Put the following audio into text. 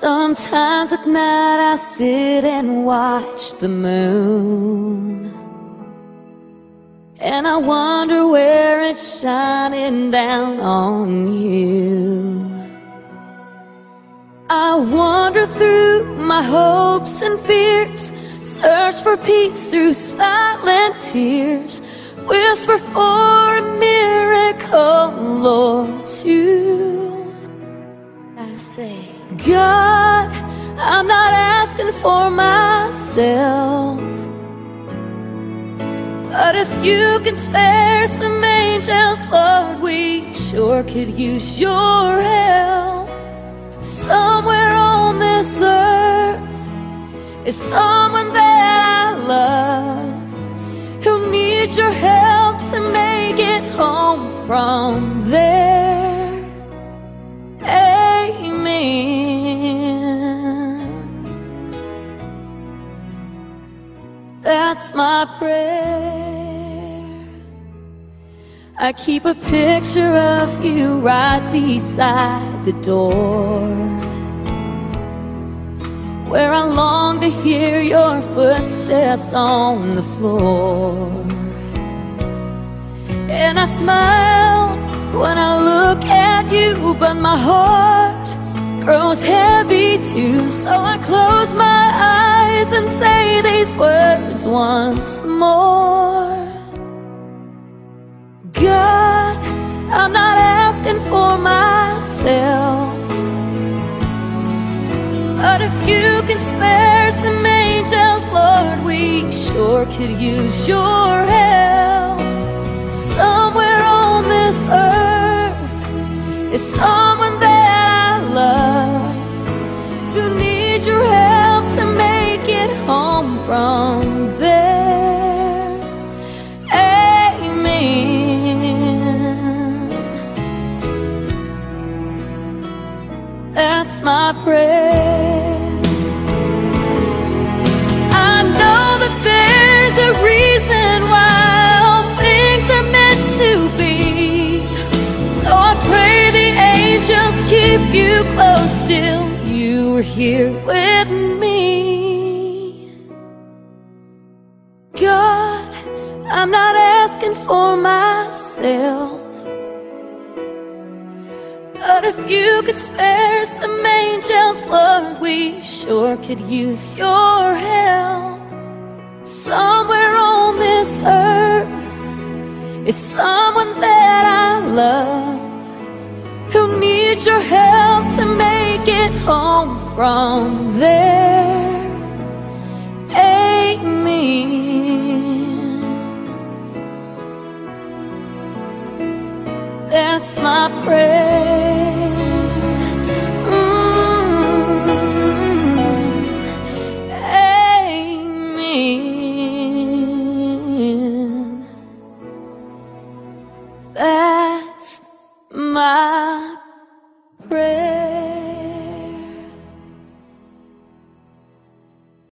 Sometimes at night I sit and watch the moon. And I wonder where it's shining down on you. I wander through my hopes and fears Search for peace through silent tears Whisper for a miracle, Lord, too. I say God, I'm not asking for myself. But if you can spare some angels, Lord, we sure could use your help. Somewhere on this earth is someone that I love Who needs your help to make it home from there That's my prayer. I keep a picture of you right beside the door. Where I long to hear your footsteps on the floor. And I smile when I look at you, but my heart grows heavy too. So I close my eyes and say these words once more. God, I'm not asking for myself. But if you can spare some angels, Lord, we sure could use your help. Somewhere on this earth is someone from there. Amen. That's my prayer. I know that there's a reason why all things are meant to be. So I pray the angels keep you close till you are here with I'm not asking for myself. But if you could spare some angels, Lord, we sure could use your help. Somewhere on this earth is someone that I love who needs your help to make it home from there. my prayer. Mm-hmm. That's my prayer.